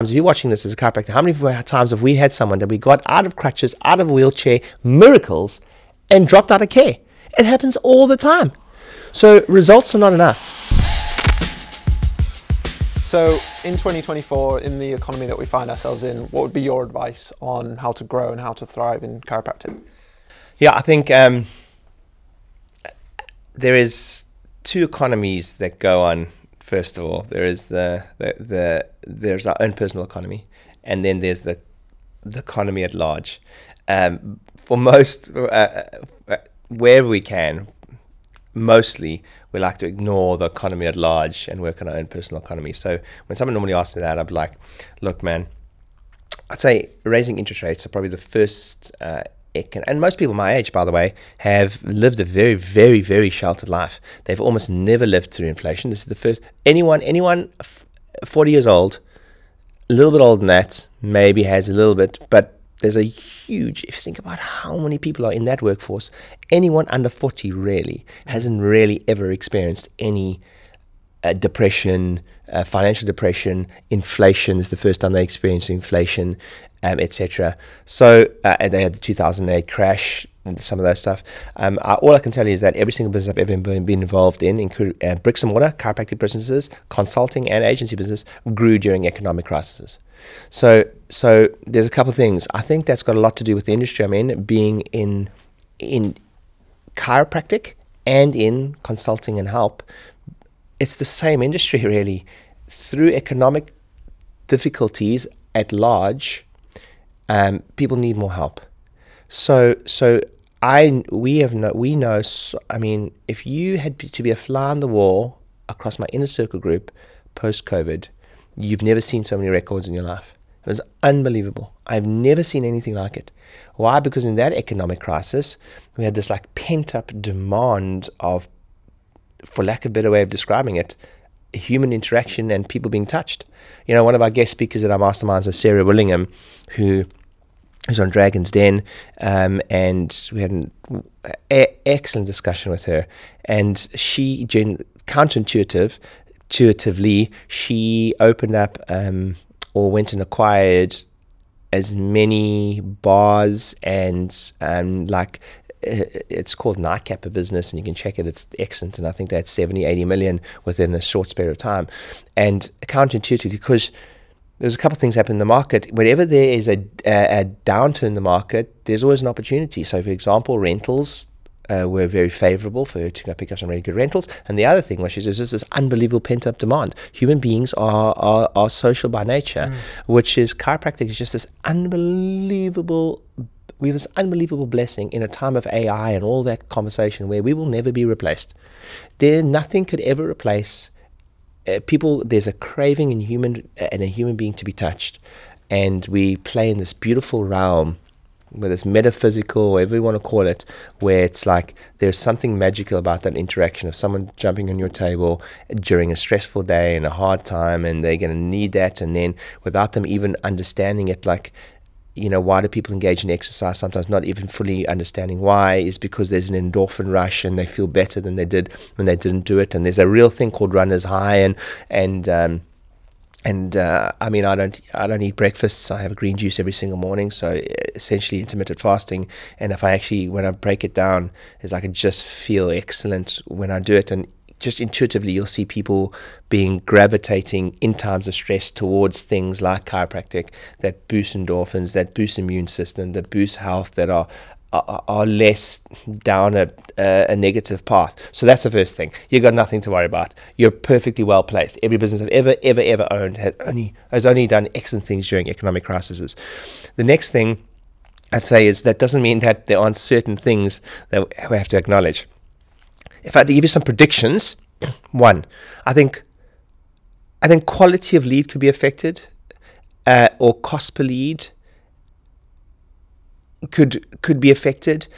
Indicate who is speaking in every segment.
Speaker 1: if you're watching this as a chiropractor, how many times have we had someone that we got out of crutches, out of a wheelchair, miracles, and dropped out of care? It happens all the time. So results are not enough.
Speaker 2: So in 2024, in the economy that we find ourselves in, what would be your advice on how to grow and how to thrive in chiropractic?
Speaker 1: Yeah, I think um, there is two economies that go on First of all, there is the, the, the there's our own personal economy, and then there's the the economy at large. Um, for most, uh, uh, wherever we can, mostly we like to ignore the economy at large and work on our own personal economy. So when someone normally asks me that, I'd be like, "Look, man, I'd say raising interest rates are probably the first uh, can, and most people my age, by the way, have lived a very, very, very sheltered life. They've almost never lived through inflation. This is the first anyone, anyone, forty years old, a little bit older than that, maybe has a little bit, but there's a huge. If you think about how many people are in that workforce, anyone under forty really hasn't really ever experienced any uh, depression, uh, financial depression, inflation is the first time they experience inflation, um, etc. So uh, they had the 2008 crash and some of those stuff. Um, uh, all I can tell you is that every single business I've ever been, been involved in, including uh, bricks and mortar, chiropractic businesses, consulting, and agency business, grew during economic crises. So, so there's a couple of things. I think that's got a lot to do with the industry I'm in, being in in chiropractic and in consulting and help. It's the same industry, really. Through economic difficulties at large, um, people need more help. So so I we have no, we know. I mean, if you had to be a fly on the wall across my inner circle group post COVID, you've never seen so many records in your life. It was unbelievable. I've never seen anything like it. Why? Because in that economic crisis, we had this like pent up demand of, for lack of a better way of describing it, human interaction and people being touched. You know, one of our guest speakers at our masterminds was Sarah Willingham, who was on Dragon's Den, um, and we had an a- excellent discussion with her. And she, gen- counterintuitive, intuitively, she opened up um, or went and acquired as many bars and um, like it's called Nightcap a business and you can check it it's excellent and I think that's 70 80 million within a short period of time and counterintuitive because there's a couple of things happen in the market. Whenever there is a, a, a, downturn in the market, there's always an opportunity. So, for example, rentals uh, were very favorable for her to go pick up some really good rentals. And the other thing was, there's just this unbelievable pent up demand. Human beings are, are, are social by nature, mm. which is chiropractic is just this unbelievable. We have this unbelievable blessing in a time of AI and all that conversation where we will never be replaced. There, nothing could ever replace uh, people there's a craving in human and a human being to be touched. And we play in this beautiful realm whether it's metaphysical whatever you want to call it where it's like there's something magical about that interaction of someone jumping on your table during a stressful day and a hard time and they're going to need that. And then without them even understanding it like you know, why do people engage in exercise sometimes not even fully understanding why is because there's an endorphin rush and they feel better than they did when they didn't do it. And there's a real thing called runner's high and, and, um, and uh, I mean, I don't, I don't eat breakfast. I have a green juice every single morning, so essentially intermittent fasting. And if I actually, when I break it down, is I can just feel excellent when I do it. And just intuitively you'll see people being gravitating in times of stress towards things like chiropractic that boost endorphins, that boost immune system, that boost health, that are are, less down a, a, negative path. So that's the first thing. You've got nothing to worry about. You're perfectly well placed. Every business I've ever, ever, ever owned has only has only done excellent things during economic crises. The next thing I'd say is that doesn't mean that there aren't certain things that we have to acknowledge if I had to give you some predictions, one, I think I think quality of lead could be affected, uh, or cost per lead could could be affected.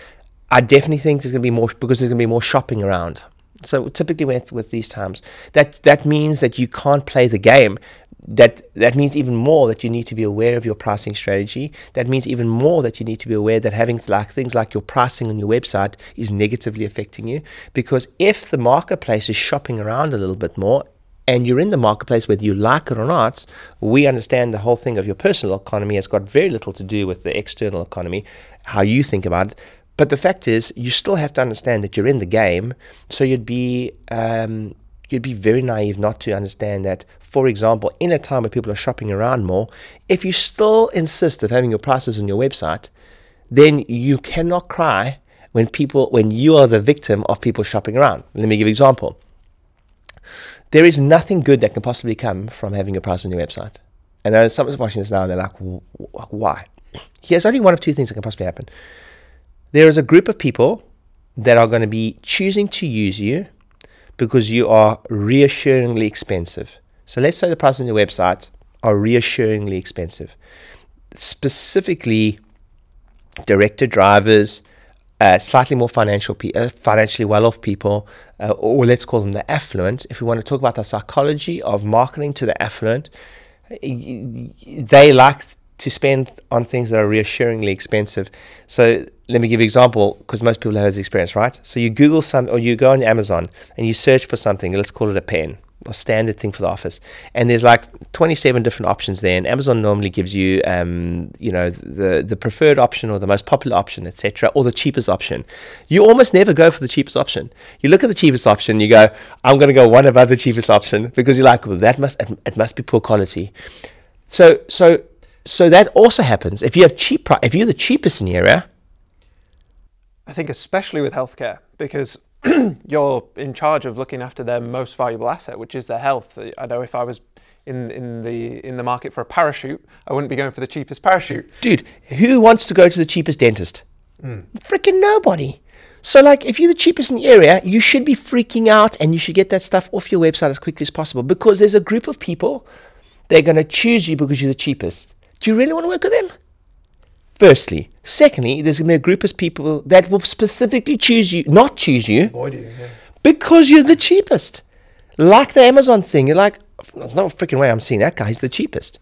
Speaker 1: I definitely think there's going to be more because there's going to be more shopping around. So typically with with these times, that that means that you can't play the game that that means even more that you need to be aware of your pricing strategy. That means even more that you need to be aware that having like things like your pricing on your website is negatively affecting you. Because if the marketplace is shopping around a little bit more, and you're in the marketplace, whether you like it or not, we understand the whole thing of your personal economy has got very little to do with the external economy, how you think about it. But the fact is, you still have to understand that you're in the game. So you'd be um, you'd be very naive not to understand that. For example, in a time where people are shopping around more, if you still insist of having your prices on your website, then you cannot cry when people when you are the victim of people shopping around. Let me give you an example. There is nothing good that can possibly come from having your price on your website. And I know someone's watching this now and they're like, why? Here's only one of two things that can possibly happen. There is a group of people that are going to be choosing to use you because you are reassuringly expensive. So let's say the prices on your website are reassuringly expensive. Specifically, director drivers, uh, slightly more financial pe- uh, financially well-off people, uh, or let's call them the affluent. If we want to talk about the psychology of marketing to the affluent, they like to spend on things that are reassuringly expensive. So let me give you an example because most people have this experience, right? So you Google some, or you go on Amazon and you search for something. Let's call it a pen a standard thing for the office. And there's like 27 different options there. And Amazon normally gives you, um, you know, the the preferred option or the most popular option, etc., or the cheapest option. You almost never go for the cheapest option. You look at the cheapest option, you go, I'm going to go one above the cheapest option because you're like, well, that must it, it must be poor quality. So so so that also happens if you have cheap. If you're the cheapest in the area.
Speaker 2: I think especially with healthcare because you're in charge of looking after their most valuable asset, which is their health. I know if I was in, in the in the market for a parachute, I wouldn't be going for the cheapest parachute.
Speaker 1: Dude, who wants to go to the cheapest dentist?
Speaker 2: Mm.
Speaker 1: Freaking nobody. So, like, if you're the cheapest in the area, you should be freaking out and you should get that stuff off your website as quickly as possible because there's a group of people, they're going to choose you because you're the cheapest. Do you really want to work with them? Firstly. Secondly, there's going to be a group of people that will specifically choose you, not choose you,
Speaker 2: Avoid you yeah.
Speaker 1: because you're the cheapest. Like the Amazon thing, you're like, there's no freaking way I'm seeing that guy. He's the cheapest.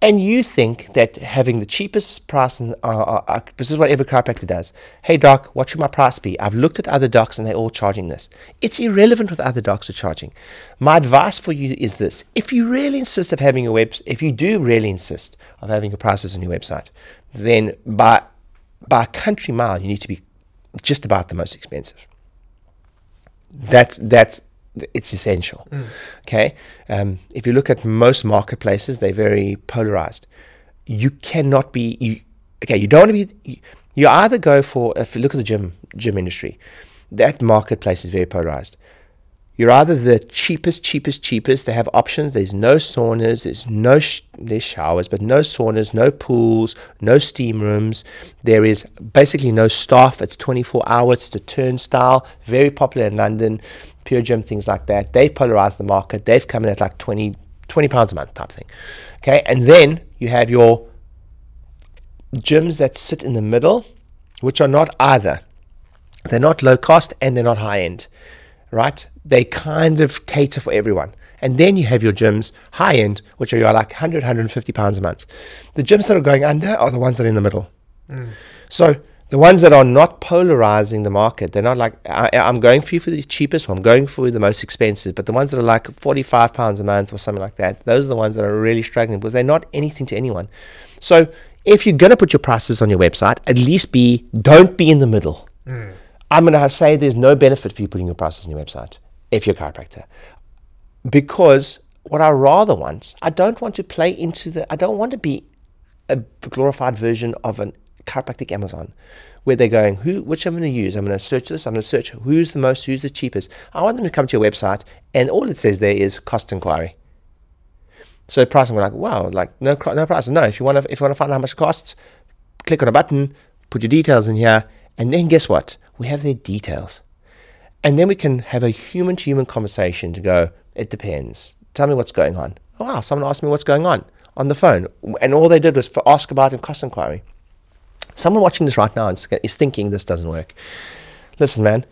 Speaker 1: And you think that having the cheapest price, and uh, uh, uh, this is what every chiropractor does. Hey, doc, what should my price be? I've looked at other docs and they're all charging this. It's irrelevant what other docs are charging. My advice for you is this: if you really insist of having a web, if you do really insist of having your prices on your website, then by by country mile, you need to be just about the most expensive. That's that's it's essential. Mm. Okay, um, if you look at most marketplaces, they're very polarized. You cannot be you. Okay, you don't want to be. You, you either go for if you look at the gym gym industry, that marketplace is very polarized. You're either the cheapest, cheapest, cheapest. They have options. There's no saunas. There's no sh- there's showers, but no saunas, no pools, no steam rooms. There is basically no staff. It's 24 hours. It's a turnstile. Very popular in London. Pure Gym, things like that. They've polarized the market. They've come in at like 20, 20 pounds a month type thing. Okay, and then you have your gyms that sit in the middle, which are not either. They're not low cost and they're not high end right? They kind of cater for everyone. And then you have your gyms, high end, which are like 100, 150 pounds a month. The gyms that are going under are the ones that are in the middle. Mm. So the ones that are not polarizing the market, they're not like, I, am going for you for the cheapest, or I'm going for the most expensive. But the ones that are like 45 pounds a month or something like that, those are the ones that are really struggling because they're not anything to anyone. So if you're going to put your prices on your website, at least be, don't be in the middle. Mm. I'm going to say there's no benefit for you putting your prices on your website if you're a chiropractor. Because what I rather want, I don't want to play into the, I don't want to be a glorified version of a chiropractic Amazon where they're going, who, which I'm going to use. I'm going to search this. I'm going to search who's the most, who's the cheapest. I want them to come to your website and all it says there is cost inquiry. So the price, I'm like, wow, like no, no price. No, if you want to, if you want to find out how much it costs, click on a button, put your details in here, and then guess what? We have their details. And then we can have a human to human conversation to go, it depends. Tell me what's going on. Oh, wow, someone asked me what's going on on the phone. And all they did was ask about a cost inquiry. Someone watching this right now is thinking this doesn't work. Listen, man,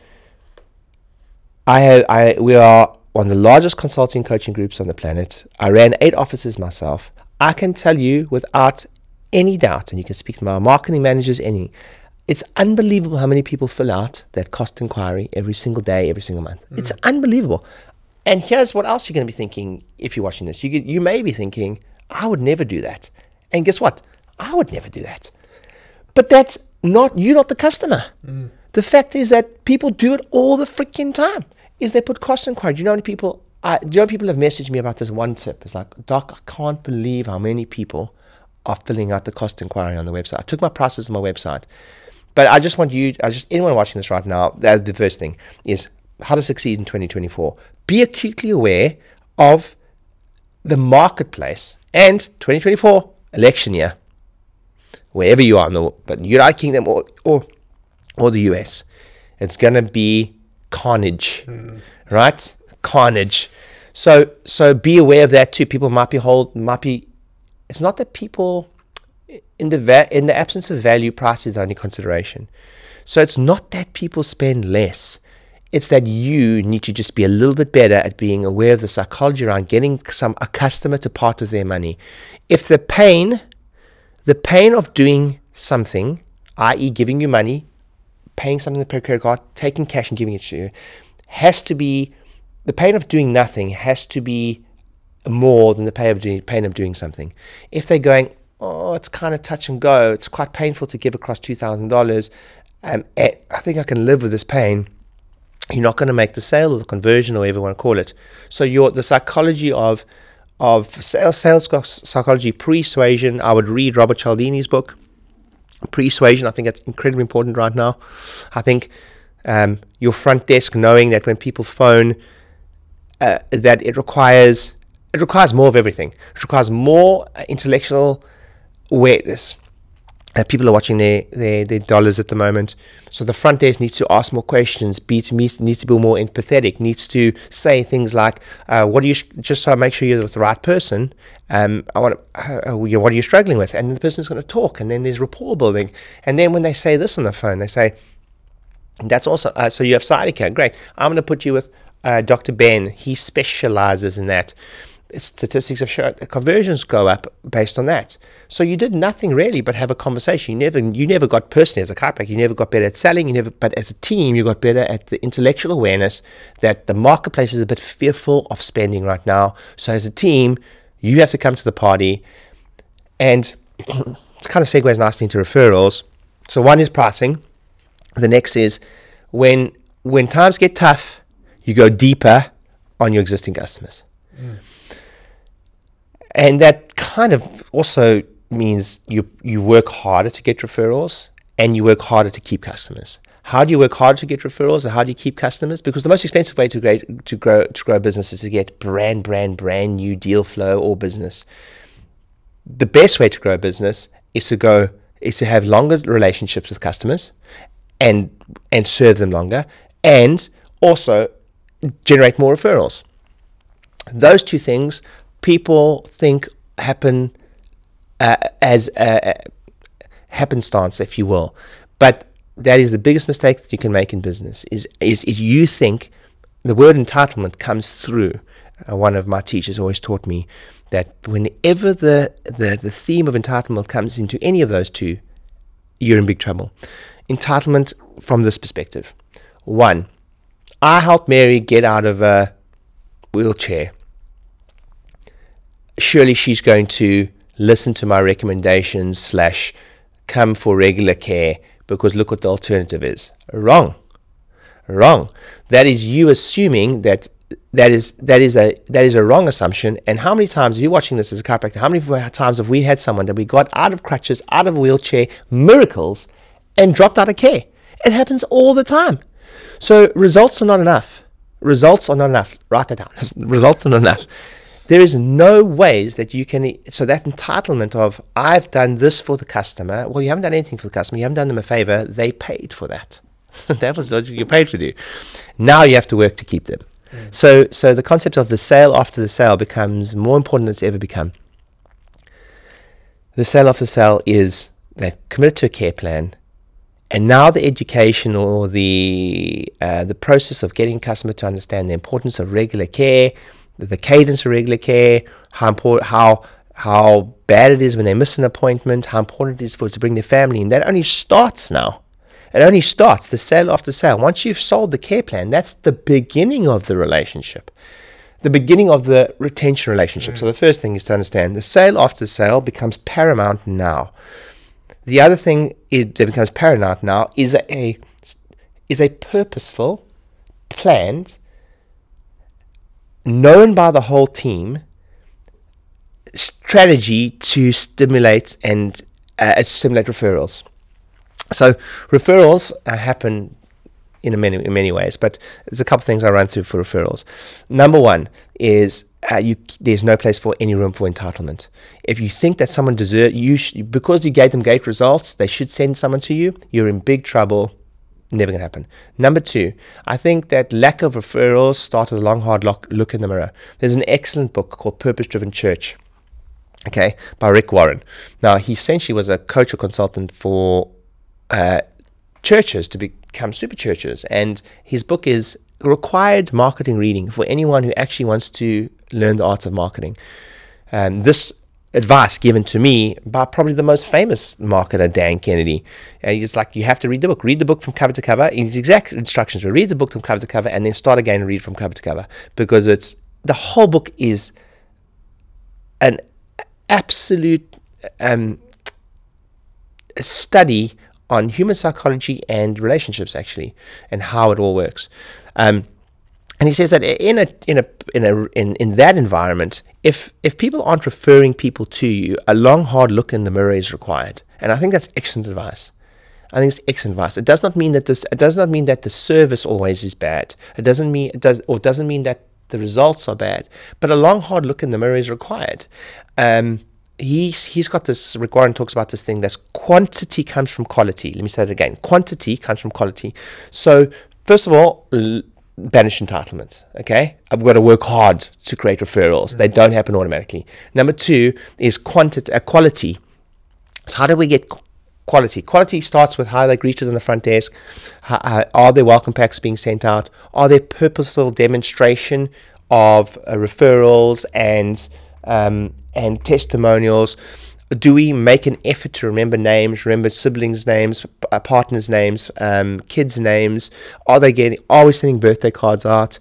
Speaker 1: I, have, I we are one of the largest consulting coaching groups on the planet. I ran eight offices myself. I can tell you without any doubt, and you can speak to my marketing managers, any, it's unbelievable how many people fill out that cost inquiry every single day, every single month. Mm. It's unbelievable. And here's what else you're going to be thinking if you're watching this. You, could- you may be thinking, I would never do that. And guess what? I would never do that. But that's not, you're not the customer. The fact is that people do it all the freaking time. Is they put cost inquiry. Do you know how many people, I, do you know people have messaged me about this one tip? It's like, Doc, I can't believe how many people are filling out the cost inquiry on the website. I took my prices on my website. But I just want you, I just anyone watching this right now, that's the first thing is how to succeed in 2024. Be acutely aware of the marketplace and 2024 election year, wherever you are in the but United Kingdom or or, or the US, it's gonna be carnage, hmm. right? Carnage. So so be aware of that too. People might be hold might be. It's not that people in the in the absence of value, price is the only consideration. So it's not that people spend less. It's that you need to just be a little bit better at being aware of the psychology around getting some a customer to part with their money. If the pain, the pain of doing something, i.e., giving you money, paying something the credit card, taking cash and giving it to you, has to be the pain of doing nothing has to be more than the pain of doing pain of doing something. If they're going, oh, it's kind of touch and go, it's quite painful to give across two thousand dollars. Um, I think I can live with this pain. You're not going to make the sale or the conversion or whatever you want to call it. So your the psychology of of sales, sales psychology persuasion. I would read Robert Cialdini's book, Persuasion. I think that's incredibly important right now. I think um, your front desk knowing that when people phone, uh, that it requires it requires more of everything. It requires more uh, intellectual awareness. Uh, people are watching their, their their dollars at the moment, so the front desk needs to ask more questions. Be to me needs to be more empathetic. Needs to say things like, uh, "What do you just so I make sure you're with the right person? Um, I want uh, uh, what are you struggling with?" And the person's going to talk, and then there's rapport building. And then when they say this on the phone, they say, that's also uh, so you have sciatica. Great. I'm going to put you with uh, Dr. Ben. He specializes in that. Statistics have shown conversions go up based on that. So you did nothing really but have a conversation. You never, you never got personally as a chiropractor. You never got better at selling. You never, but as a team, you got better at the intellectual awareness that the marketplace is a bit fearful of spending right now. So as a team, you have to come to the party, and it kind of segues nicely into referrals. So one is pricing. The next is when when times get tough, you go deeper on your existing customers. Mm. And that kind of also means you you work harder to get referrals and you work harder to keep customers. How do you work harder to get referrals and how do you keep customers? Because the most expensive way to to grow to grow business is to get brand, brand, brand new deal flow or business. The best way to grow a business is to go is to have longer relationships with customers and and serve them longer and also generate more referrals. Those two things people think happen uh, as a, a happenstance, if you will, but that is the biggest mistake that you can make in business. Is is, is you think the word entitlement comes through. Uh, one of my teachers always taught me that whenever the, the the theme of entitlement comes into any of those two, you're in big trouble. Entitlement from this perspective. One, I helped Mary get out of a wheelchair. Surely she's going to listen to my recommendations slash come for regular care because look what the alternative is. Wrong. Wrong. That is you assuming that that is that is a that is a wrong assumption. And how many times, if you're watching this as a chiropractor, how many times have we had someone that we got out of crutches, out of a wheelchair, miracles, and dropped out of care? It happens all the time. So results are not enough. Results are not enough. Write that down. results are not enough. There is no ways that you can. So that entitlement of I've done this for the customer. Well, you haven't done anything for the customer. You haven't done them a favor. They paid for that. that was what you paid for do. Now you have to work to keep them. Mm. So, so the concept of the sale after the sale becomes more important than it's ever become. The sale after the sale is they're committed to a care plan, and now the education or the uh, the process of getting customer to understand the importance of regular care, the cadence of regular care, how important, how how bad it is when they miss an appointment, how important it is for to bring their family in. That only starts now. It only starts the sale after sale. Once you've sold the care plan, that's the beginning of the relationship. the beginning of the retention relationship. So the first thing is to understand the sale after sale becomes paramount now. The other thing it, that becomes paramount now is a is a purposeful, planned, known by the whole team strategy to stimulate and uh, stimulate referrals. So referrals uh, happen in many in many ways, but there's a couple of things I run through for referrals. Number one is uh, you, there's no place for any room for entitlement. If you think that someone deserves you sh- because you gave them great results, they should send someone to you. You're in big trouble. Never gonna happen. Number two, I think that lack of referrals started a long hard look, look in the mirror. There's an excellent book called Purpose Driven Church okay, by Rick Warren. Now, he essentially was a coach or consultant for uh, churches to become super churches, and his book is required marketing reading for anyone who actually wants to learn the arts of marketing. Um, this advice given to me by probably the most famous marketer, Dan Kennedy. And he's like, you have to read the book. Read the book from cover to cover. His exact instructions were read the book from cover to cover and then start again and read from cover to cover because it's the whole book is an absolute um, study on human psychology and relationships, actually, and how it all works. Um, and he says that in a in a in a in, in that environment, if if people aren't referring people to you, a long hard look in the mirror is required. And I think that's excellent advice. I think it's excellent advice. It does not mean that this. It does not mean that the service always is bad. It doesn't mean it does or doesn't mean that the results are bad. But a long hard look in the mirror is required. Um, he's he's got this Rick Warren talks about this thing that's quantity comes from quality. Let me say it again. Quantity comes from quality. So first of all, banish entitlement. Okay, I've got to work hard to create referrals. They don't happen automatically. Number two is quantity, uh, quality. So how do we get quality? Quality starts with how they greeted on the front desk. How, how, are there welcome packs being sent out? Are there purposeful demonstration of uh, referrals and um, and testimonials? Do we make an effort to remember names, remember siblings' names, uh, partners' names, um, kids' names? Are they getting? Are we sending birthday cards out?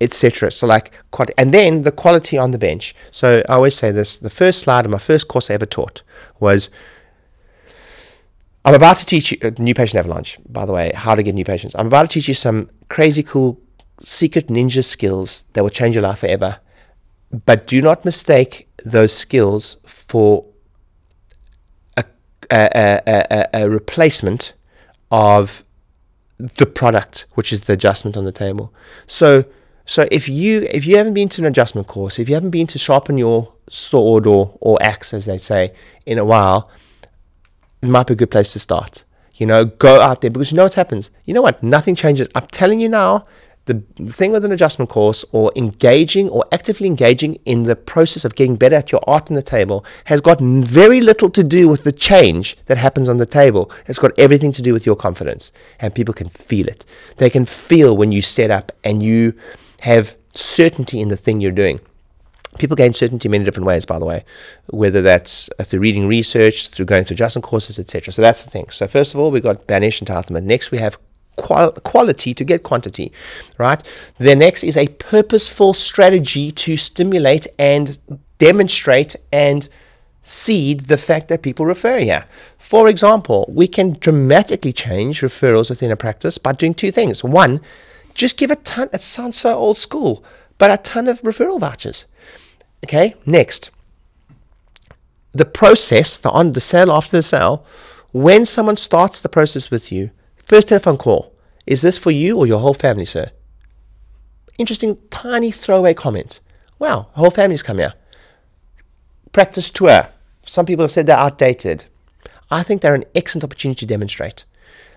Speaker 1: etc. So like, and then the quality on the bench. So I always say this: the first slide of my first course I ever taught was. I'm about to teach you new patient avalanche, by the way, how to get new patients. I'm about to teach you some crazy cool secret ninja skills that will change your life forever. But do not mistake those skills for a, a, a, replacement of the product, which is the adjustment on the table. So, so if you if you haven't been to an adjustment course, if you haven't been to sharpen your sword or or axe, as they say, in a while, it might be a good place to start. You know, go out there because you know what happens. You know what? Nothing changes. I'm telling you now, the thing with an adjustment course or engaging or actively engaging in the process of getting better at your art on the table has got very little to do with the change that happens on the table. It's got everything to do with your confidence. And people can feel it. They can feel when you set up and you have certainty in the thing you're doing. People gain certainty in many different ways, by the way, whether that's uh, through reading research, through going through adjustment courses, etc. So that's the thing. So first of all, we've got banish entitlement. Next, we have qual- quality to get quantity, right? The next is a purposeful strategy to stimulate and demonstrate and seed the fact that people refer here. For example, we can dramatically change referrals within a practice by doing two things. One, just give a ton, it sounds so old school, but a ton of referral vouchers. Okay, next. The process, the on the sale after the sale, when someone starts the process with you, First telephone call. Is this for you or your whole family, sir? Interesting, tiny throwaway comment. Wow, whole family's come here. Practice tour. Some people have said they're outdated. I think they're an excellent opportunity to demonstrate.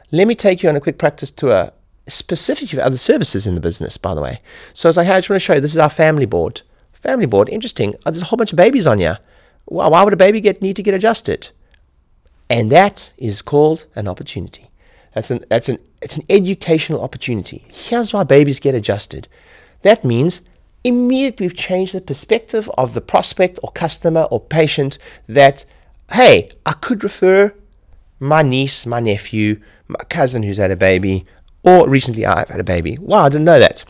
Speaker 1: Let me take you on a quick practice tour, specifically for other services in the business, by the way. So, as I just want to show you, this is our family board. Family board, interesting. Oh, there's a whole bunch of babies on here. Why would a baby get need to get adjusted? And that is called an opportunity. That's an that's an it's an educational opportunity. Here's why babies get adjusted. That means immediately we've changed the perspective of the prospect or customer or patient that hey, I could refer my niece, my nephew, my cousin who's had a baby, or recently I've had a baby. Wow, I didn't know that.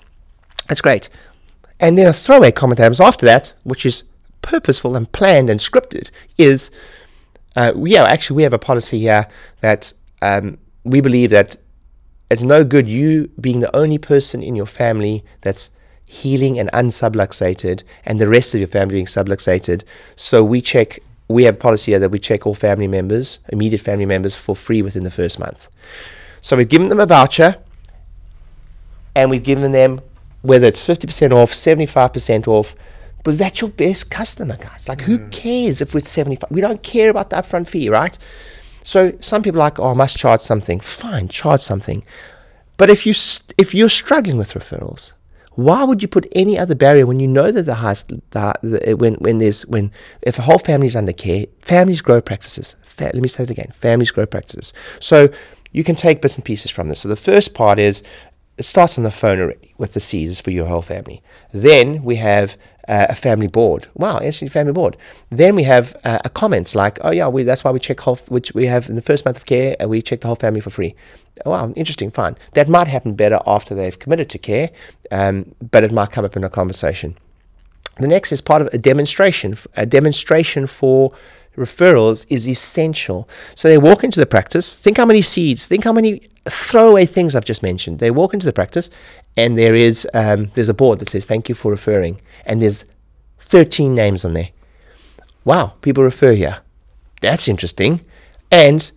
Speaker 1: That's great. And then a throwaway comment that happens after that, which is purposeful and planned and scripted, is uh, yeah, actually, we have a policy here that um, we believe that it's no good you being the only person in your family that's healing and unsubluxated and the rest of your family being subluxated. So we check, we have a policy here that we check all family members, immediate family members, for free within the first month. So we've given them a voucher and we've given them, whether it's 50% off, 75% off, because that's your best customer, guys. Like, who mm. cares if it's 75? We don't care about the upfront fee, right? So some people are like, oh, I must charge something. Fine, charge something. But if you if you're struggling with referrals, why would you put any other barrier when you know that the highest the, the, eh, when when there's when if a whole family is under care, families grow practices. Fa- let me say it again: families grow practices. So you can take bits and pieces from this. So the first part is it starts on the phone already with the C's for your whole family. Then we have uh, a family board. Wow, actually family board. Then we have uh, a comments like, oh yeah, we, that's why we check whole, which we have in the first month of care, and we check the whole family for free. Wow, interesting, fine. That might happen better after they've committed to care, um, but it might come up in a conversation. The next is part of a demonstration. A demonstration for referrals is essential. So they walk into the practice. Think how many seeds. Think how many throwaway things I've just mentioned. They walk into the practice, and there is um, there's a board that says thank you for referring, and there's 13 names on there. Wow, people refer here. That's interesting. And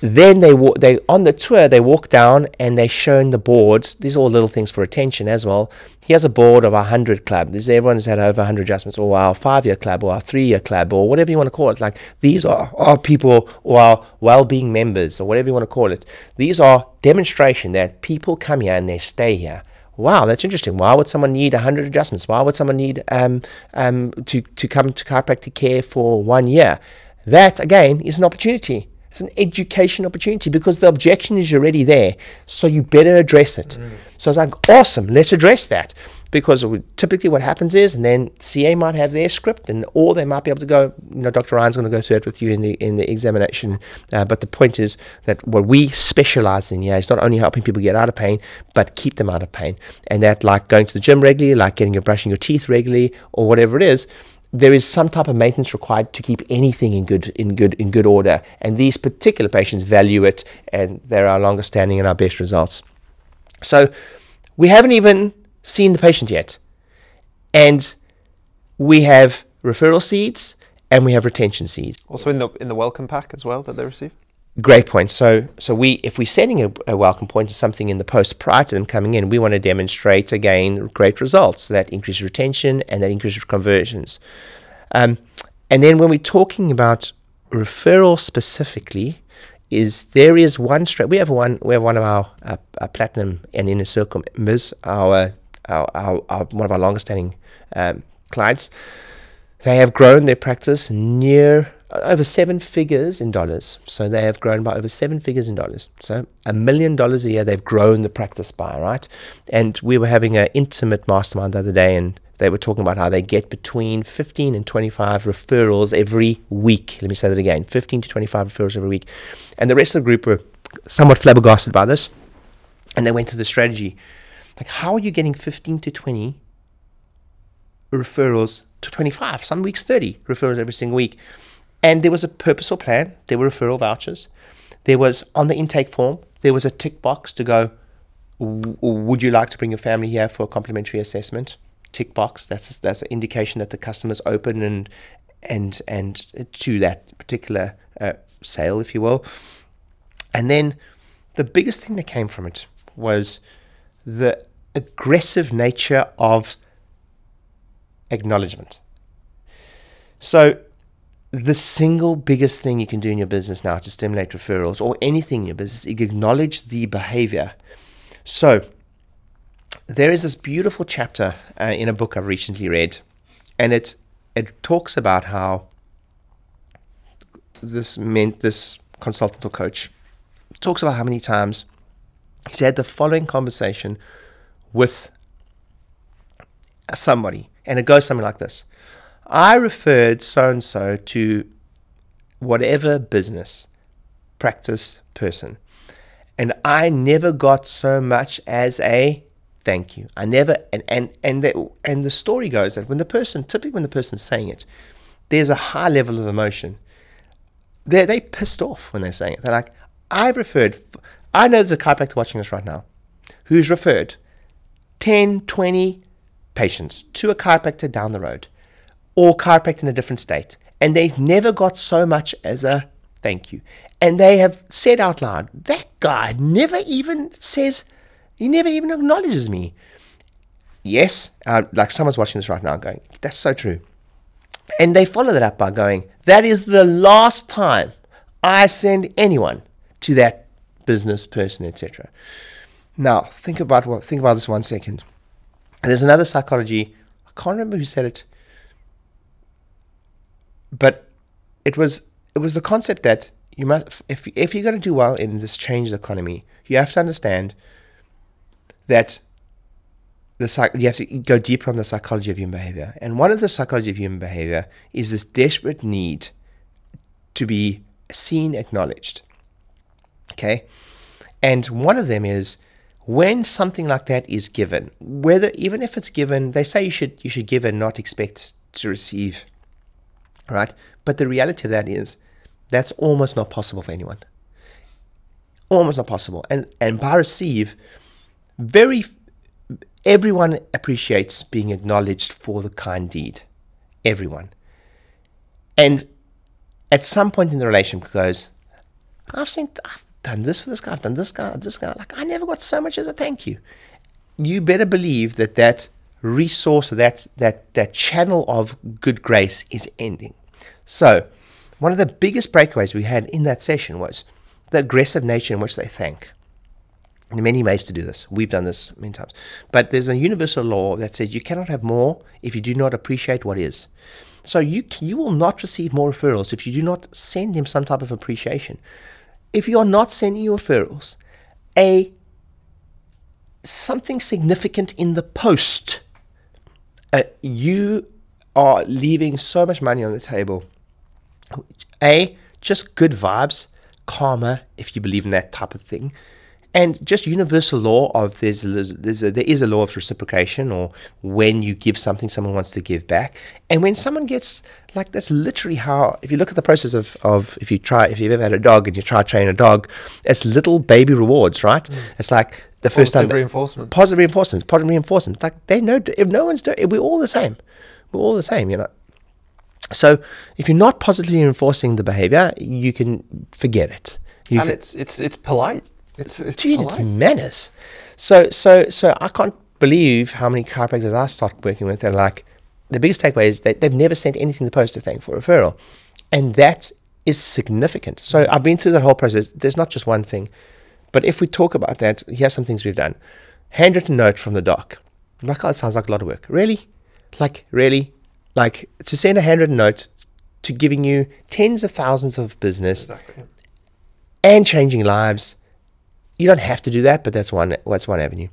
Speaker 1: then they walk, they on the tour they walk down and they're shown the board. These are all little things for attention as well. he has a board of our hundred club. This is everyone who's had over hundred adjustments, or our five year club, or our three year club, or whatever you want to call it. Like these are our people or our well being members, or whatever you want to call it. These are demonstration that people come here and they stay here. Wow, that's interesting. Why would someone need 100 adjustments? Why would someone need um, um, to, to come to chiropractic care for one year? That, again, is an opportunity. It's an education opportunity because the objection is already there. So you better address it. Mm. So it's like, awesome, let's address that. Because typically what happens is, and then CA might have their script, and or they might be able to go. You know, Dr. Ryan's going to go through it with you in the in the examination. Uh, but the point is that what we specialize in yeah, is not only helping people get out of pain, but keep them out of pain. And that, like going to the gym regularly, like getting your brushing your teeth regularly, or whatever it is, there is some type of maintenance required to keep anything in good in good in good order. And these particular patients value it and they're our longest standing and our best results. So we haven't even seen the patient yet. And we have referral seeds and we have retention seeds.
Speaker 2: Also in the in the welcome pack as well that they receive
Speaker 1: Great point. So, so we, if we're sending a, a, welcome point to something in the post prior to them coming in, we want to demonstrate again great results that increase retention and that increase conversions. Um, and then when we're talking about referral specifically, is there is one straight. We have one. We have one of our, our, our platinum and inner circle members, our, our, our, our one of our longest standing um, clients. They have grown their practice near over seven figures in dollars. So they have grown by over seven figures in dollars. So a million dollars a year they've grown the practice by, right? And we were having an intimate mastermind the other day and they were talking about how they get between 15 and 25 referrals every week. Let me say that again 15 to 25 referrals every week. And the rest of the group were somewhat flabbergasted by this. And they went to the strategy like, how are you getting 15 to 20 referrals to 25? Some weeks 30 referrals every single week. And there was a purposeful plan. There were referral vouchers. There was on the intake form, there was a tick box to go, would you like to bring your family here for a complimentary assessment? Tick box. That's that's an indication that the customer's open and and and to that particular uh, sale, if you will. And then the biggest thing that came from it was the aggressive nature of acknowledgement. So the single biggest thing you can do in your business now to stimulate referrals or anything in your business is acknowledge the behavior. So, there is this beautiful chapter uh, in a book I've recently read, and it it talks about how this meant this consultant or coach talks about how many times he's had the following conversation with somebody, and it goes something like this. I referred so and so to whatever business practice person, and I never got so much as a thank you. I never and and and the, and the story goes that when the person typically when the person's saying it, there's a high level of emotion. They they pissed off when they're saying it. They're like, I've referred. I know there's a chiropractor watching us right now, who's referred 10, 20 patients to a chiropractor down the road, or chiropractor in a different state, and they've never got so much as a thank you. And they have said out loud, that guy never even says, he never even acknowledges me. Yes, uh, like someone's watching this right now going, that's so true. And they follow that up by going, that is the last time I send anyone to that business person, etc. Now, think about what think about this one second. There's another psychology, I can't remember who said it, but it was it was the concept that you must if if you're going to do well in this changed economy, you have to understand that the you have to go deeper on the psychology of human behavior. And one of the psychology of human behavior is this desperate need to be seen, acknowledged. Okay? And one of them is when something like that is given, whether even if it's given, they say you should you should give and not expect to receive. Right? But the reality of that is that's almost not possible for anyone. Almost not possible. And and by receive, very everyone appreciates being acknowledged for the kind deed. Everyone. And at some point in the relationship goes, I've seen I've done this for this guy, I've done this guy, this guy. Like I never got so much as a thank you. You better believe that that resource, that that that channel of good grace is ending. So, one of the biggest breakaways we had in that session was the aggressive nature in which they thank. There are many ways to do this. We've done this many times. But there's a universal law that says you cannot have more if you do not appreciate what is. So you you will not receive more referrals if you do not send them some type of appreciation. If you are not sending your referrals, a something significant in the post, uh, you are leaving so much money on the table. A just good vibes, karma, if you believe in that type of thing and just universal law of there's, there's a, there is a law of reciprocation or when you give something someone wants to give back and when someone gets like that's literally how if you look at the process of, of if you try if you've ever had a dog and you try to train a dog it's little baby rewards right mm. it's like the first
Speaker 2: positive
Speaker 1: time
Speaker 2: reinforcement
Speaker 1: positive reinforcement positive reinforcement like they know if no one's doing it. we're all the same we're all the same you know so if you're not positively reinforcing the behavior you can forget it you
Speaker 2: and can, it's it's it's polite it's, it's
Speaker 1: Dude, polite. it's menace. So, so, so I can't believe how many chiropractors I start working with. They're like, the biggest takeaway is that they've never sent anything to the post to thank for referral. And that is significant. So I've been through that whole process. There's not just one thing. But if we talk about that, here's some things we've done. Handwritten note from the doc. Like, oh, it sounds like a lot of work. Really? Like, really? Like, to send a handwritten note to giving you tens of thousands of business exactly. and changing lives you don't have to do that, but that's one that's one avenue.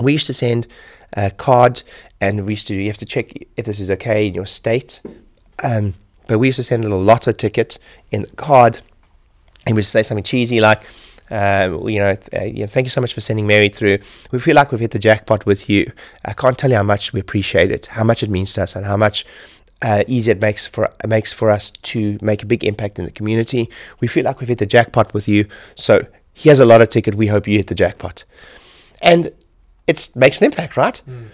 Speaker 1: We used to send a card, and we used to you have to check if this is okay in your state. Um, but we used to send a little lotto ticket in the card, and we would say something cheesy like, uh, you, know, uh, you know, thank you so much for sending Mary through. We feel like we've hit the jackpot with you. I can't tell you how much we appreciate it, how much it means to us, and how much uh, easier it makes for makes for us to make a big impact in the community. We feel like we've hit the jackpot with you. So he has a lot of ticket. We hope you hit the jackpot. And it makes an impact, right? Mm.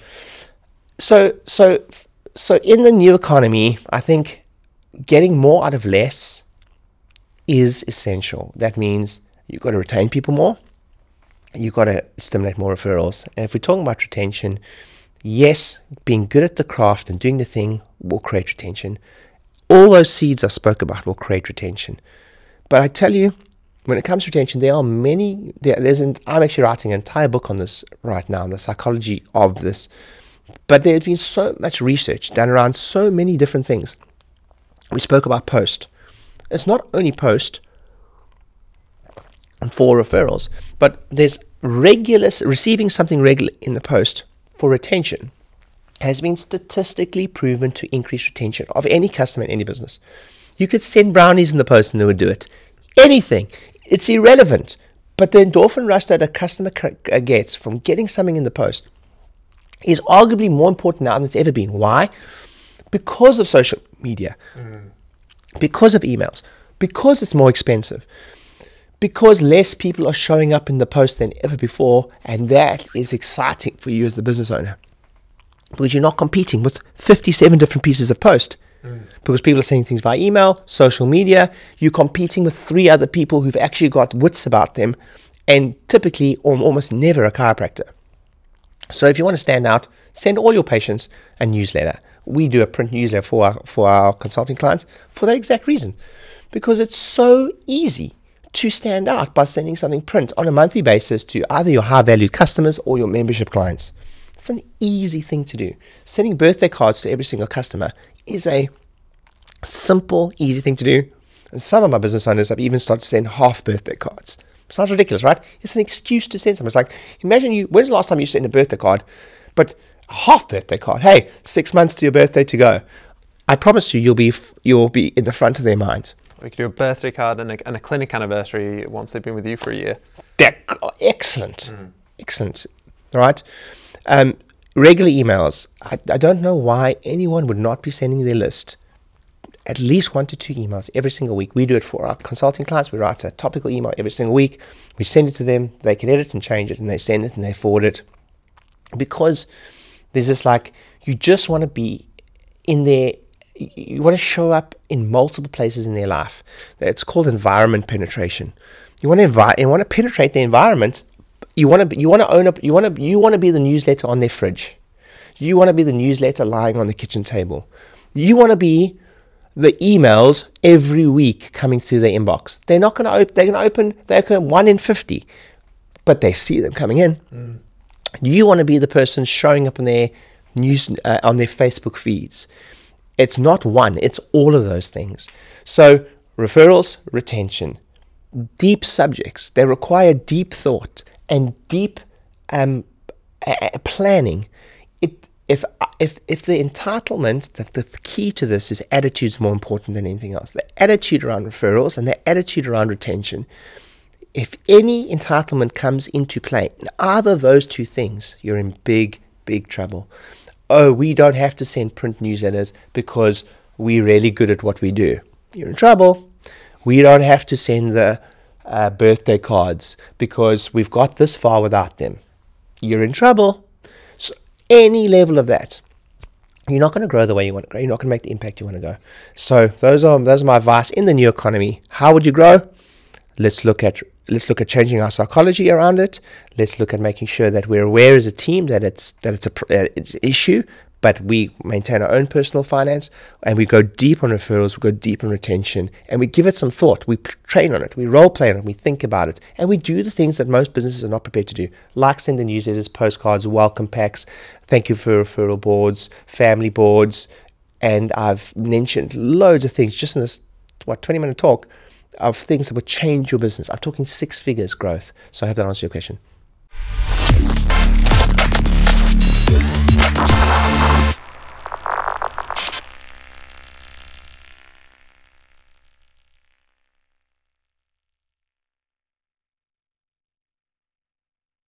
Speaker 1: So, so, so in the new economy, I think getting more out of less is essential. That means you've got to retain people more. You've got to stimulate more referrals. And if we're talking about retention, yes, being good at the craft and doing the thing will create retention. All those seeds I spoke about will create retention. But I tell you, when it comes to retention, there are many. There, there's an, I'm actually writing an entire book on this right now, on the psychology of this. But there has been so much research done around so many different things. We spoke about post. It's not only post for referrals, but there's regular receiving something regular in the post for retention has been statistically proven to increase retention of any customer in any business. You could send brownies in the post and they would do it. Anything it's irrelevant. But the endorphin rush that a customer uh, gets from getting something in the post is arguably more important now than it's ever been. Why? Because of social media, mm. because of emails, because it's more expensive, because less people are showing up in the post than ever before, and that is exciting for you as the business owner. Because you're not competing with 57 different pieces of post. Mm. Because people are saying things via email, social media, you're competing with three other people who've actually got wits about them, and typically or almost never a chiropractor. So if you want to stand out, send all your patients a newsletter. We do a print newsletter for our, for our consulting clients for that exact reason. Because it's so easy to stand out by sending something print on a monthly basis to either your high valued customers or your membership clients. It's an easy thing to do. Sending birthday cards to every single customer is a simple, easy thing to do. And some of my business owners have even started to send half birthday cards. Sounds ridiculous, right? It's an excuse to send something. It's like, imagine you, when's the last time you sent a birthday card? But a half birthday card. Hey, six months to your birthday to go. I promise you, you'll be you'll be in the front of their mind.
Speaker 2: We could do a birthday card and a, and a clinic anniversary once they've been with you for a year.
Speaker 1: That, excellent, mm. excellent. All right. Um, regular emails. I, I don't know why anyone would not be sending their list at least one to two emails every single week. We do it for our consulting clients. We write a topical email every single week. We send it to them. They can edit and change it, and they send it and they forward it. Because there's this like, you just want to be in there. You want to show up in multiple places in their life. It's called environment penetration. You want to invite, you want to penetrate the environment. You want to, you want to own up. You want to, you want to be the newsletter on their fridge. You want to be the newsletter lying on the kitchen table. You want to be the emails every week coming through their inbox. They're not going to open. They're going to open. They're open one in fifty, but they see them coming in. Mm. You want to be the person showing up on their news uh, on their Facebook feeds. It's not one. It's all of those things. So referrals, retention, deep subjects. They require deep thought and deep um, planning. It if if if the entitlement, the, the key to this is attitude is more important than anything else. The attitude around referrals and the attitude around retention. If any entitlement comes into play, either of those two things, you're in big, big trouble. Oh, we don't have to send print newsletters because we're really good at what we do. You're in trouble. We don't have to send the uh, birthday cards because we've got this far without them. You're in trouble So, any level of that, you're not going to grow the way you want to grow. You're not going to make the impact you want to go. So those are those are my advice in the new economy. How would you grow? Let's look at let's look at changing our psychology around it. Let's look at making sure that we're aware as a team that it's that it's a uh, it's an issue, but we maintain our own personal finance and we go deep on referrals, we go deep on retention, and we give it some thought. We train on it, we role play on it, we think about it, and we do the things that most businesses are not prepared to do, like send the newsletters, postcards, welcome packs, thank you for referral boards, family boards, and I've mentioned loads of things just in this what 20 minute talk of things that would change your business. I'm talking six figures growth. So I hope that answers your question.